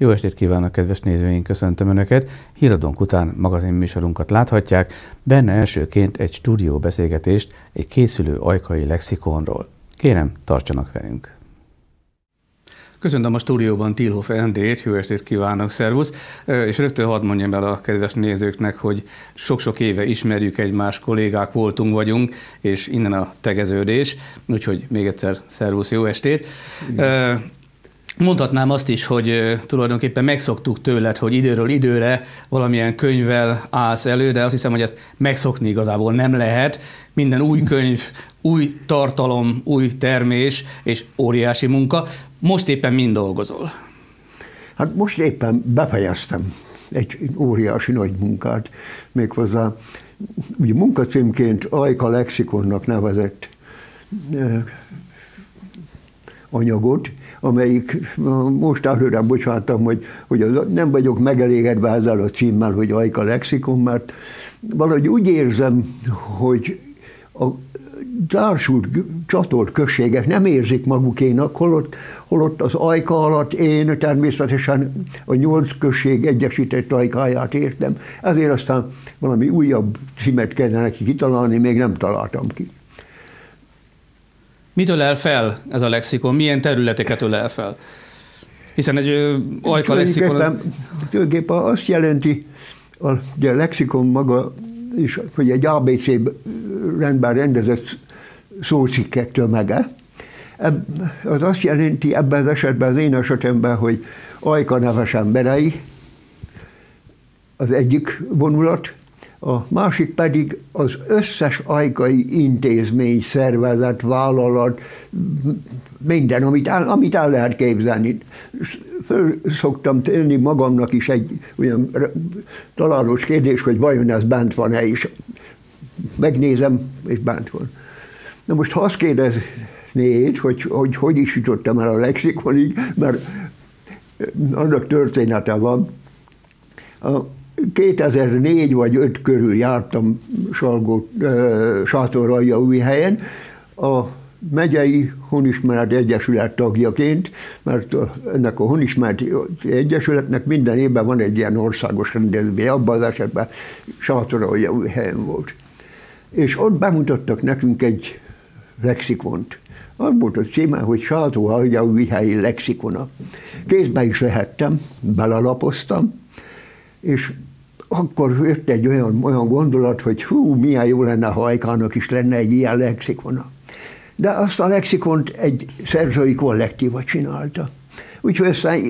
Jó estét kívánok, kedves nézőink, köszöntöm Önöket. Híradónk után magazin műsorunkat láthatják, benne elsőként egy stúdió beszélgetést egy készülő ajkai lexikonról. Kérem, tartsanak velünk! Köszöntöm a stúdióban Tilhoff Endét, jó estét kívánok, szervusz! És rögtön hadd mondjam el a kedves nézőknek, hogy sok-sok éve ismerjük egymás, kollégák voltunk vagyunk, és innen a tegeződés, úgyhogy még egyszer szervusz, jó estét! Igen. Mondhatnám azt is, hogy tulajdonképpen megszoktuk tőled, hogy időről időre valamilyen könyvvel állsz elő, de azt hiszem, hogy ezt megszokni igazából nem lehet. Minden új könyv, új tartalom, új termés és óriási munka. Most éppen mind dolgozol? Hát most éppen befejeztem egy óriási nagy munkát, méghozzá ugye munkacímként Ajka Lexikonnak nevezett anyagot, amelyik most előre bocsántam, hogy, hogy nem vagyok megelégedve ezzel a címmel, hogy Ajka Lexikon, mert valahogy úgy érzem, hogy a társult, csatolt községek nem érzik magukénak, holott, holott az ajka alatt én természetesen a nyolc község egyesített ajkáját értem, ezért aztán valami újabb címet kellene neki kitalálni, még nem találtam ki. Mitől el fel ez a lexikon? Milyen területeket ölel fel? Hiszen egy ajka lexikon... Tulajdonképpen azt jelenti, a, ugye a lexikon maga is, hogy egy ABC rendben rendezett szócikkek tömege. Az azt jelenti ebben az esetben, az én esetemben, hogy ajka neves emberei, az egyik vonulat, a másik pedig az összes ajkai intézmény, szervezet, vállalat, minden, amit el, amit el lehet képzelni. Föl szoktam tenni magamnak is egy olyan találós kérdés, hogy vajon ez bent van-e, és megnézem, és bent van. Na most ha azt kérdeznéd, hogy, hogy hogy is jutottam el a lexikonig, mert annak története van. A 2004 vagy 5 körül jártam Salgó, Sátoralja új helyen, a megyei Honismeret Egyesület tagjaként, mert ennek a Honismeret Egyesületnek minden évben van egy ilyen országos rendezvény, abban az esetben Sátoralja új helyen volt. És ott bemutattak nekünk egy lexikont. Az volt a címe, hogy Sátó Alja helyi lexikona. Kézbe is lehettem, belalapoztam, és akkor jött egy olyan, olyan gondolat, hogy hú, milyen jó lenne, ha Ajkának is lenne egy ilyen lexikona. De azt a lexikont egy szerzői kollektíva csinálta. Úgyhogy aztán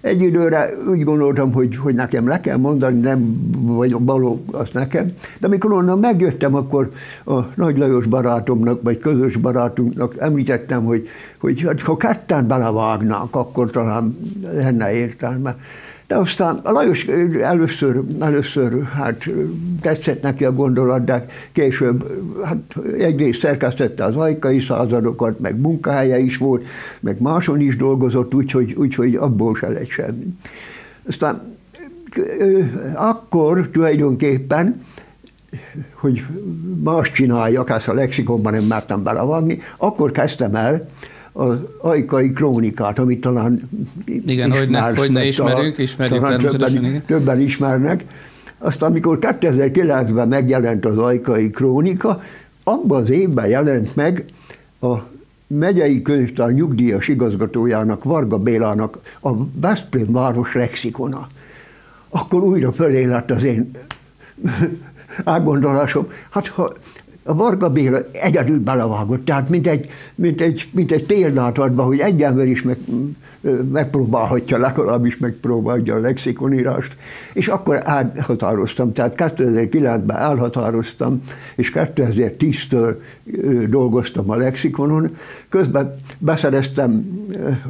egy időre úgy gondoltam, hogy, hogy nekem le kell mondani, nem vagyok való, azt nekem. De amikor onnan megjöttem, akkor a Nagy Lajos barátomnak, vagy közös barátunknak említettem, hogy, hogy hát, ha ketten belevágnánk, akkor talán lenne értelme. De aztán a Lajos először, először hát tetszett neki a gondolat, de később hát egyrészt szerkesztette az ajkai századokat, meg munkahelye is volt, meg máson is dolgozott, úgyhogy, úgyhogy abból se lett semmi. Aztán akkor tulajdonképpen hogy más csináljak, ezt a lexikonban nem mertem belevanni, akkor kezdtem el az ajkai krónikát, amit talán Igen, hogy ne, hogy ne ismerünk, ismerjük természetesen. Többen, többen ismernek. Azt amikor 2009-ben megjelent az ajkai krónika, abban az évben jelent meg a megyei könyvtár nyugdíjas igazgatójának, Varga Bélának a Veszprém város lexikona. Akkor újra fölé lett az én elgondolásom. Hát ha a Varga Béla egyedül belevágott, tehát mint egy, mint egy, mint egy példát adva, hogy egy ember is meg, megpróbálhatja, legalábbis megpróbálja a lexikonírást, és akkor elhatároztam, tehát 2009-ben elhatároztam, és 2010-től dolgoztam a lexikonon, közben beszereztem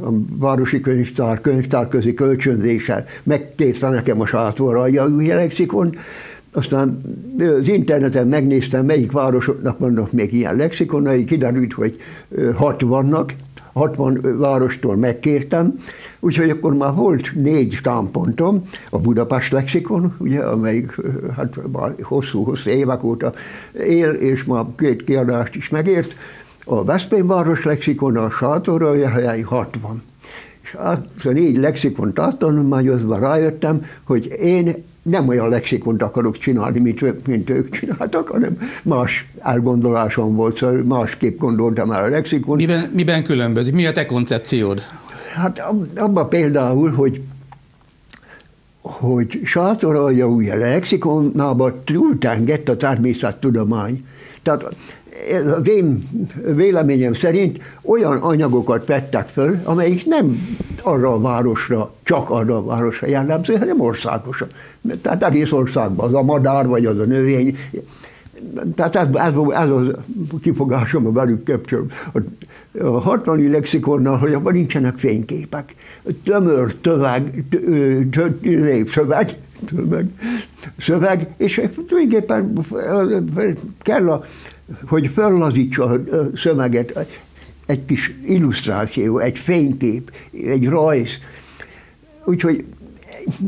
a Városi Könyvtár könyvtárközi kölcsönzéssel, megkérte nekem a sátorra a lexikon, aztán az interneten megnéztem, melyik városoknak vannak még ilyen lexikonai, kiderült, hogy hat vannak, 60 várostól megkértem, úgyhogy akkor már volt négy támpontom, a Budapest lexikon, ugye, amelyik hát hosszú-hosszú évek óta él, és ma két kiadást is megért, a Veszprém város lexikon, a Sátorra, 60. És a négy lexikon tanulmányozva rájöttem, hogy én nem olyan lexikont akarok csinálni, mint, mint ők csináltak, hanem más elgondolásom volt, szóval másképp gondoltam el a lexikon. Miben, miben különbözik? Mi a te koncepciód? Hát abban például, hogy hogy sátorolja ugye a lexikonnába túltengett a természettudomány. Tehát az én véleményem szerint olyan anyagokat vettek föl, amelyik nem arra a városra, csak arra a városra jellemző, hanem országosan. Tehát egész országban az a madár, vagy az a növény. Tehát ez, ez, ez az kifogásom a velük kapcsolatban. A 60 lexikonnal, hogy abban nincsenek fényképek. Tömör, töveg, tömeg, szöveg, és tulajdonképpen kell a hogy fellazítsa a szöveget, egy kis illusztráció, egy fénykép, egy rajz. Úgyhogy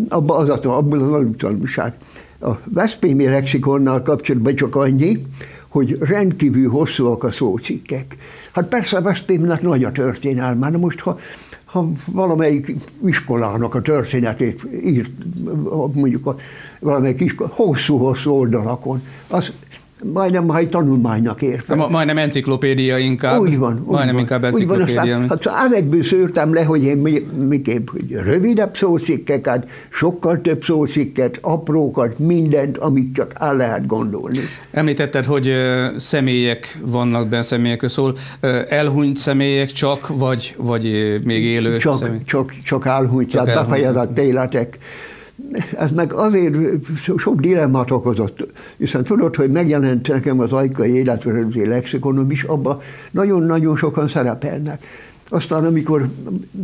abban az a, abban az tanulság. A Veszprémi lexikonnal kapcsolatban csak annyi, hogy rendkívül hosszúak a szócikkek. Hát persze a Veszprémnek nagy a történelme, de most ha, ha valamelyik iskolának a történetét írt, mondjuk a, valamelyik iskola, hosszú-hosszú oldalakon, az majdnem majd tanulmánynak ér Ma, majdnem enciklopédia inkább. Úgy van. Úgy majdnem van, inkább enciklopédia. Úgy van, aztán, hát ezekből szőrtem le, hogy én mi, miképp, hogy rövidebb szócikkeket, sokkal több szócikket, aprókat, mindent, amit csak el lehet gondolni. Említetted, hogy személyek vannak benne, személyekről szól. Elhunyt személyek csak, vagy, vagy még élő csak, személy? Csak, csak elhunyt, csak tehát befejezett életek ez meg azért sok dilemmát okozott, hiszen tudod, hogy megjelent nekem az ajkai életvezetői lexikonom is, abban nagyon-nagyon sokan szerepelnek. Aztán, amikor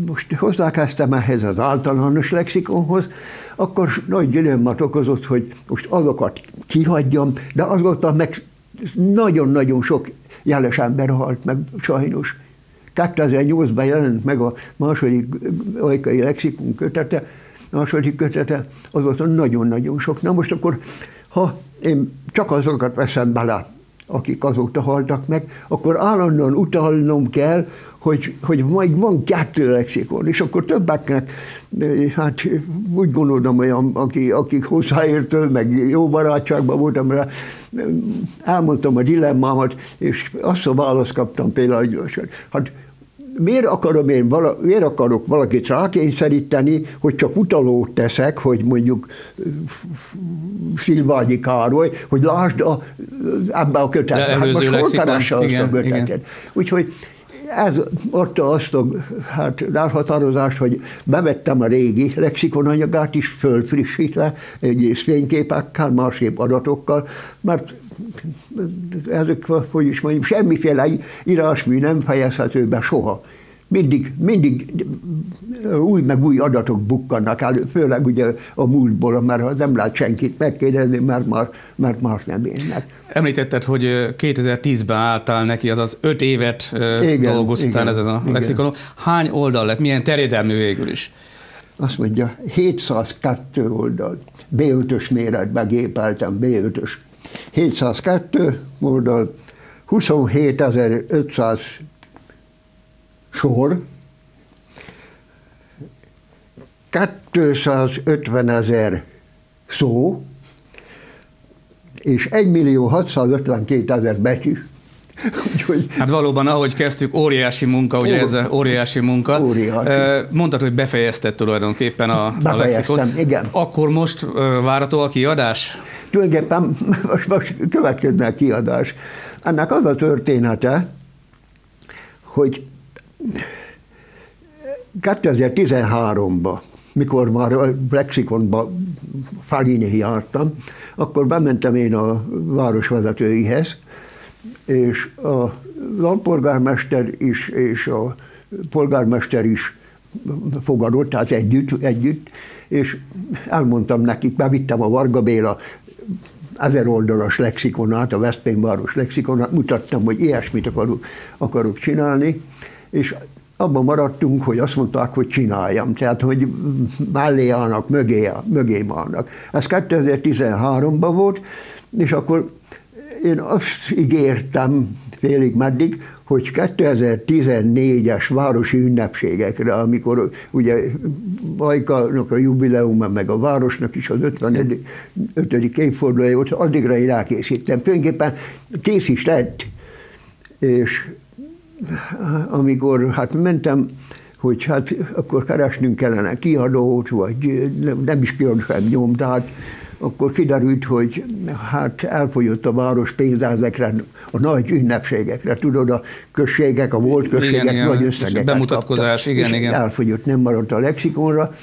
most hozzákezdtem ehhez az általános lexikonhoz, akkor nagy dilemmát okozott, hogy most azokat kihagyjam, de azóta meg nagyon-nagyon sok jeles ember halt meg sajnos. 2008-ban jelent meg a második ajkai lexikon kötete, második kötete, azóta nagyon-nagyon sok. Na most akkor, ha én csak azokat veszem bele, akik azóta haltak meg, akkor állandóan utalnom kell, hogy, hogy majd van kettő lexikon, és akkor többeknek, hát úgy gondolom, olyan, aki, akik hozzáértő, meg jó barátságban voltam mert elmondtam a dilemmámat, és azt a választ kaptam például, hogy hát miért, akarom én vala, miért akarok valakit rákényszeríteni, hogy csak utalót teszek, hogy mondjuk Szilványi Károly, hogy lásd a, ebbe a kötetet. Hát most hol a kötetet. Úgyhogy ez adta azt a hát, elhatározást, hogy bevettem a régi lexikonanyagát is fölfrissítve, egész fényképekkel, másébb adatokkal, mert ezek, hogy is mondjam, semmiféle írásmű nem fejezhető be soha. Mindig, mindig új meg új adatok bukkannak el, főleg ugye a múltból, mert nem lehet senkit megkérdezni, mert már, mert már nem élnek. Említetted, hogy 2010-ben álltál neki, azaz öt évet igen, dolgoztál igen, ezen a igen. lexikonon. Hány oldal lett, milyen terjedelmű végül is? Azt mondja, 702 oldal. B5-ös méretbe gépeltem, B5-ös 702 oldal, 27.500 sor, 250 ezer szó, és 1 millió 652 ezer betű. Úgyhogy... Hát valóban, ahogy kezdtük, óriási munka, ugye ez óriási munka. Óriási. Mondtad, hogy befejezted tulajdonképpen a, a lexikon. igen. Akkor most várható a kiadás? Tulajdonképpen most, most következne a kiadás. Ennek az a története, hogy 2013-ban, mikor már a lexikonba Fagini jártam, akkor bementem én a városvezetőihez, és a alpolgármester is, és a polgármester is fogadott, tehát együtt, együtt, és elmondtam nekik, bevittem a Varga Béla ezer oldalas lexikonát, a Veszprém város lexikonát, mutattam, hogy ilyesmit akarok, akarok csinálni, és abban maradtunk, hogy azt mondták, hogy csináljam, tehát hogy mellé állnak, mögé, mögé állnak. Ez 2013-ban volt, és akkor én azt ígértem, félig meddig, hogy 2014-es városi ünnepségekre, amikor ugye Ajkának a jubileuma, meg a városnak is az 55. évfordulója volt, addigra én elkészítem. Tulajdonképpen kész is lett, és amikor hát mentem, hogy hát akkor keresnünk kellene kiadót, vagy nem is kiadó sem nyomdát, akkor kiderült, hogy hát elfogyott a város pénze ezekre a nagy ünnepségekre. Tudod, a községek, a volt községek igen, nagy összegeket Bemutatkozás, kaptak, igen, igen. Elfogyott, nem maradt a lexikonra.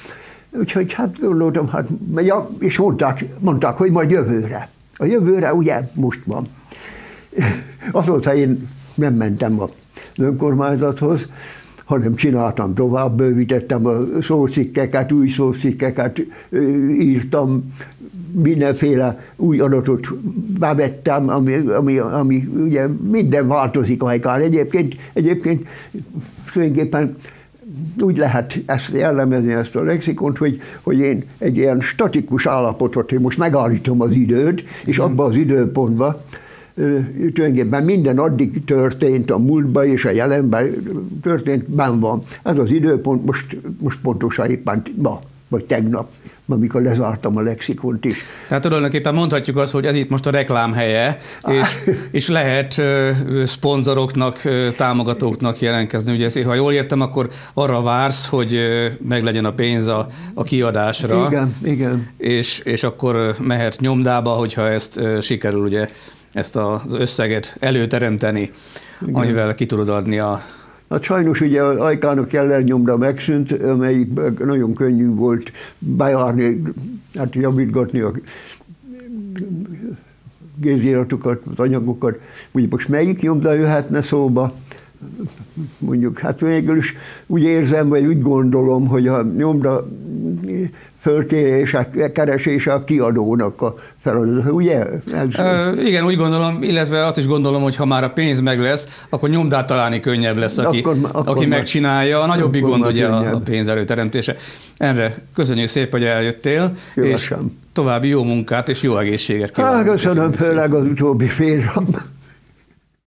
Úgyhogy hát gondoltam, hát, ja, és mondták, mondták, hogy majd jövőre. A jövőre ugye most van. Azóta én nem mentem a önkormányzathoz, hanem csináltam tovább, bővítettem a szócikkeket, új szócikkeket írtam, mindenféle új adatot bevettem, ami, ami, ami ugye minden változik ajkán. Egyébként, egyébként tulajdonképpen úgy lehet ezt jellemezni, ezt a lexikont, hogy, hogy én egy ilyen statikus állapotot, hogy most megállítom az időt, és abban az időpontban tulajdonképpen minden addig történt a múltban és a jelenben történt, ben van. Ez az időpont most, most pontosan éppen ma vagy tegnap, amikor lezártam a lexikont is. Tehát tulajdonképpen mondhatjuk azt, hogy ez itt most a reklám helye, és, és lehet szponzoroknak, támogatóknak jelentkezni. Ugye, ha jól értem, akkor arra vársz, hogy meglegyen a pénz a, a kiadásra. Igen, igen. És, és akkor mehet nyomdába, hogyha ezt sikerül ugye ezt az összeget előteremteni, Igen. amivel ki tudod adni a Hát sajnos ugye az Ajkának Keller nyomra megszűnt, amelyik nagyon könnyű volt bejárni, hát javítgatni a géziratokat, az anyagokat. Ugye most melyik nyomda jöhetne szóba? Mondjuk, hát végül is úgy érzem, vagy úgy gondolom, hogy a nyomda fölkérése, keresése a kiadónak a feladat, ugye? Ez... E, igen, úgy gondolom, illetve azt is gondolom, hogy ha már a pénz meg lesz, akkor nyomdát találni könnyebb lesz, aki, akkor, akkor aki megcsinálja. A nagyobbik gond ugye a, a pénz előteremtése. Endre, köszönjük szépen, hogy eljöttél, Jó és további jó munkát és jó egészséget kívánok. köszönöm, köszönöm főleg az utóbbi fél